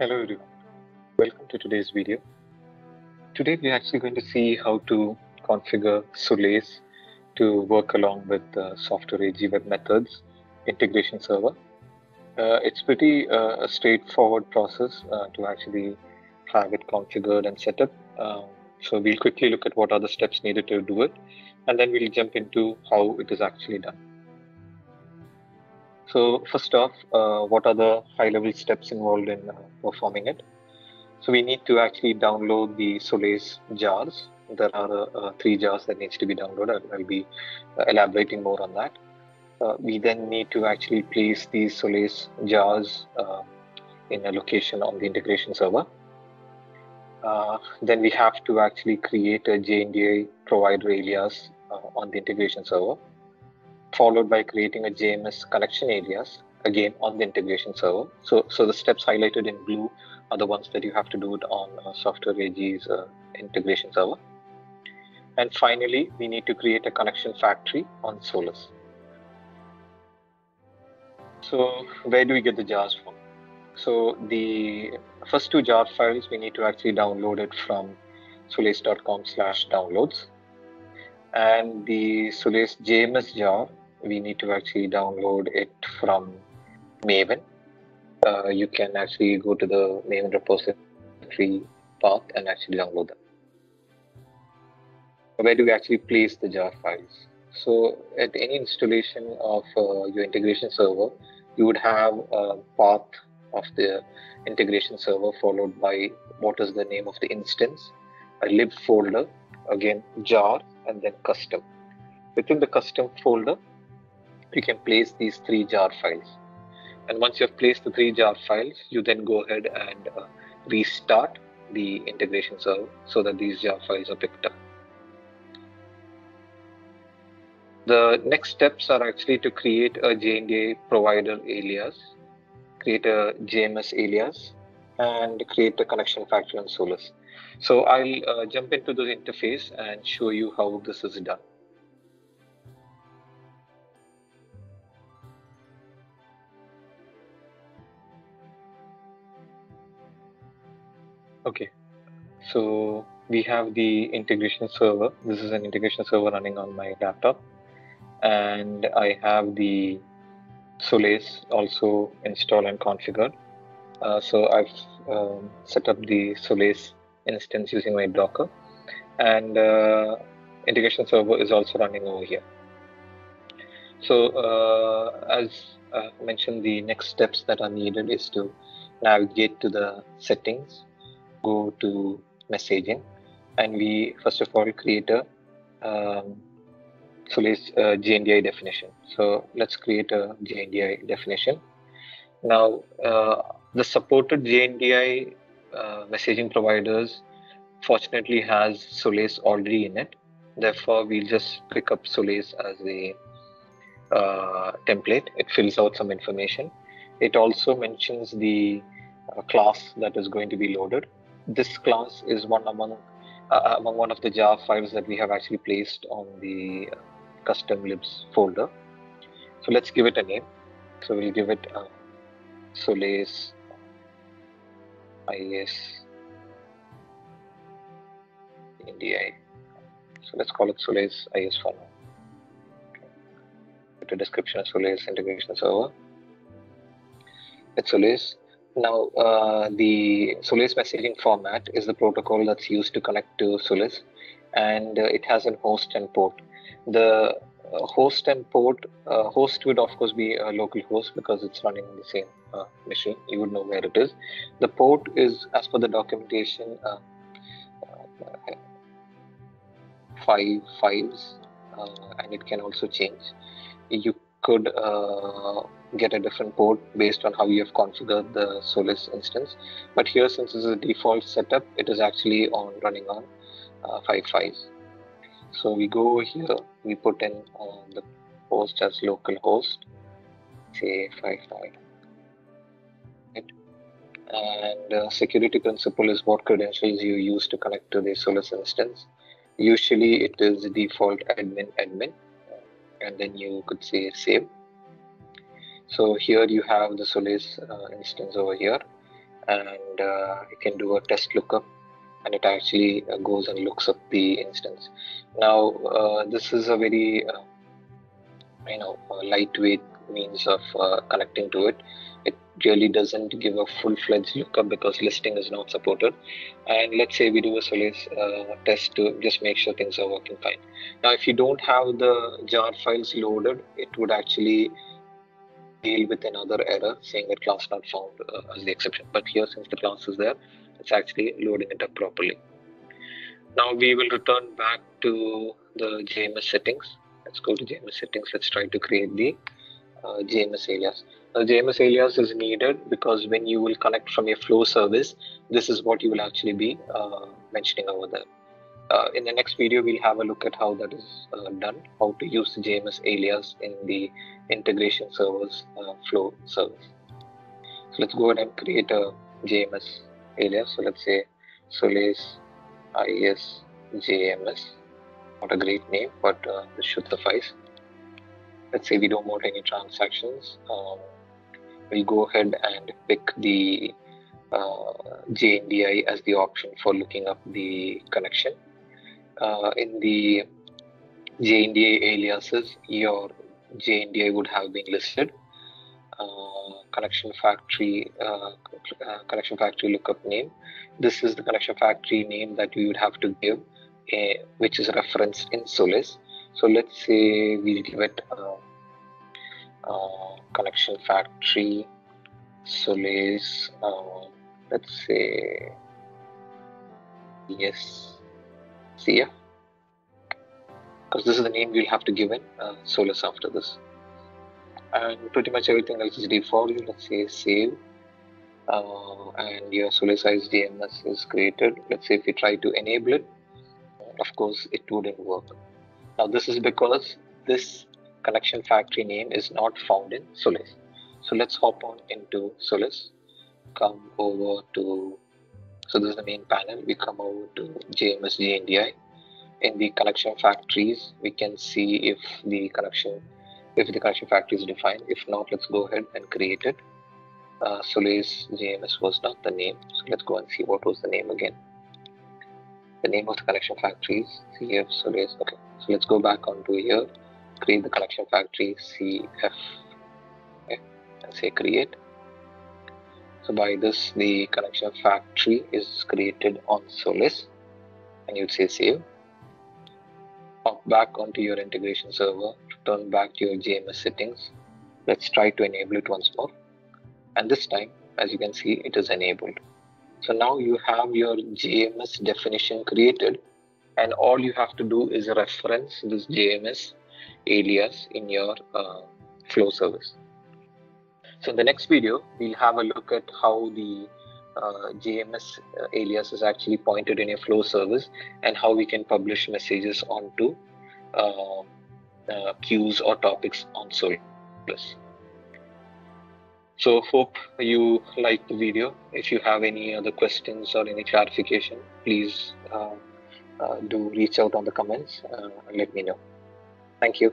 Hello everyone, welcome to today's video. Today we're actually going to see how to configure Solace to work along with uh, Software AG webMethods integration server. Uh, it's pretty uh, a straightforward process uh, to actually have it configured and set up. Um, so we'll quickly look at what are the steps needed to do it, and then we'll jump into how it is actually done. So first off, uh, what are the high-level steps involved in uh, performing it? So we need to actually download the Solace jars. There are uh, uh three jars that needs to be downloaded. I'll be uh, elaborating more on that. Uh, we then need to actually place these Solace jars in a location on the integration server. then we have to actually create a JNDI provider alias on the integration server followed by creating a JMS connection alias again on the integration server. So, so the steps highlighted in blue are the ones that you have to do it on uh, Software AG's uh, integration server. And finally, we need to create a connection factory on Solace. So where do we get the jars from? So the first two jar files, we need to actually download it from solace.com slash downloads. And the Solace JMS jar, we need to actually download it from Maven. Uh, you can actually go to the Maven repository path and actually download them. Where do we actually place the jar files? So at any installation of uh, your integration server, you would have a path of the integration server followed by what is the name of the instance, a lib folder, again jar, and then custom. Within the custom folder, you can place these three jar files. And once you have placed the three jar files, you then go ahead and uh, restart the integration server so that these jar files are picked up. The next steps are actually to create a JNDI provider alias, create a JMS alias, and create a connection factory on Solace. So I'll uh, jump into the interface and show you how this is done. Okay, so we have the integration server. This is an integration server running on my laptop. And I have the Solace also installed and configured. Uh, so I've um, set up the Solace instance using my Docker. And uh, integration server is also running over here. So uh, as I mentioned, the next steps that are needed is to navigate to the settings go to messaging and we first of all create a um, Solace uh, JNDI definition. So let's create a JNDI definition. Now, uh, the supported JNDI uh, messaging providers fortunately has Solace already in it. Therefore, we'll just pick up Solace as a uh, template. It fills out some information. It also mentions the uh, class that is going to be loaded this class is one among uh, among one of the jar files that we have actually placed on the custom libs folder. So let's give it a name. So we'll give it uh, Solace IS NDI. So let's call it Solace IS for now. Put a description of Solace integration server. It's Solace now, uh, the Solace messaging format is the protocol that's used to connect to Solace, and uh, it has a host and port. The uh, host and port, uh, host would of course be a local host because it's running the same uh, machine. You would know where it is. The port is, as per the documentation, five fives, and it can also change. You could get a different port based on how you have configured the Solace instance. But here, since this is a default setup, it is actually on running on uh, 5.5. So we go here, we put in uh, the host as local host, say 5.5. Right. And uh, security principal is what credentials you use to connect to the Solace instance. Usually it is default admin admin, and then you could say save so here you have the Solace uh, instance over here. and uh, you can do a test lookup and it actually uh, goes and looks up the instance. Now, uh, this is a very, uh, you know, lightweight means of uh, connecting to it. Really doesn't give a full-fledged lookup because listing is not supported. And let's say we do a Solace uh, test to just make sure things are working fine. Now, if you don't have the jar files loaded, it would actually deal with another error saying that class not found uh, as the exception. But here, since the class is there, it's actually loading it up properly. Now we will return back to the JMS settings. Let's go to JMS settings. Let's try to create the uh, JMS alias. Now, JMS alias is needed because when you will connect from your flow service, this is what you will actually be uh, mentioning over there. Uh, in the next video, we'll have a look at how that is uh, done, how to use the JMS alias in the integration servers uh, flow service. So let's go ahead and create a JMS alias. So let's say Solace IS JMS. Not a great name, but uh, this should suffice. Let's say we don't want any transactions. Um, we'll go ahead and pick the uh, JNDI as the option for looking up the connection uh, in the JNDI aliases, your JNDI would have been listed. Uh, connection factory uh, uh, connection factory lookup name. This is the connection factory name that we would have to give, uh, which is referenced in Solace. So let's say we'll give it uh, uh, connection factory Solace. let's say yes CF because this is the name we'll have to give in uh, Solace after this. And pretty much everything else is default. Let's say save. Uh, and your Solace JMS is created. Let's say if we try to enable it, of course, it wouldn't work. Now, this is because this connection factory name is not found in Solace. So let's hop on into Solace, come over to so this is the main panel. We come over to JMS JNDI. In the connection factories, we can see if the connection if the connection factory is defined. If not, let's go ahead and create it. Uh, Solace JMS was not the name. So let's go and see what was the name again. The name of the connection factories, CF Solace. Okay, so let's go back onto here, create the connection factory CF, okay, and say create. So by this, the connection factory is created on Solace and you'd say save. Hop back onto your integration server, return back to your JMS settings. Let's try to enable it once more. And this time, as you can see, it is enabled. So now you have your JMS definition created and all you have to do is reference this JMS alias in your uh, flow service. So in the next video, we'll have a look at how the uh, JMS uh, alias is actually pointed in a flow service and how we can publish messages onto uh, uh queues or topics on Solace. So hope you liked the video. If you have any other questions or any clarification, please uh, uh, do reach out on the comments and let me know. Thank you.